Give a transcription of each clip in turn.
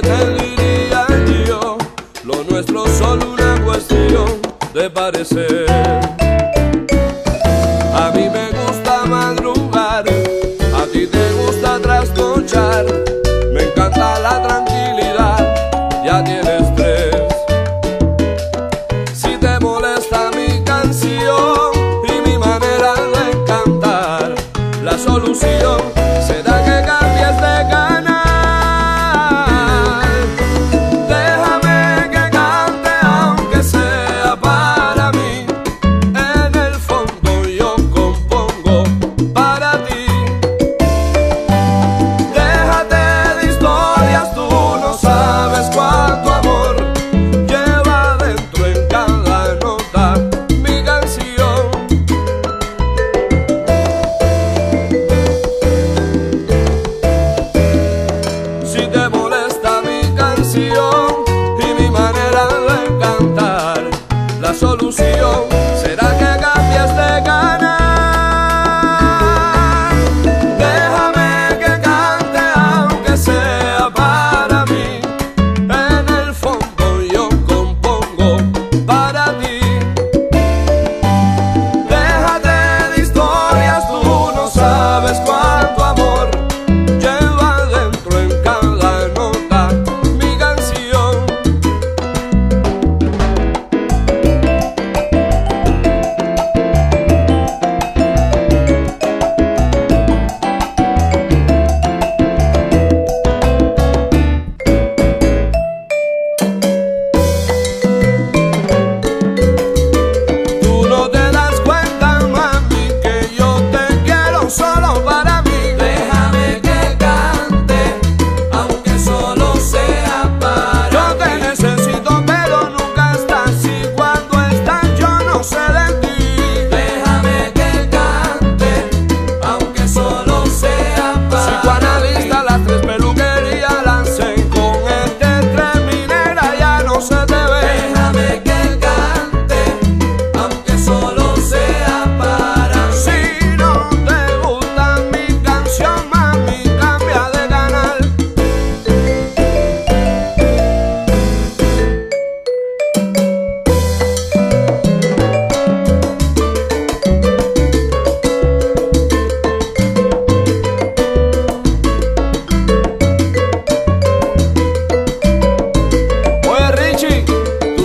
te diría yo? Lo nuestro solo una cuestión de parecer. A mí me solución.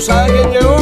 alguien llegó.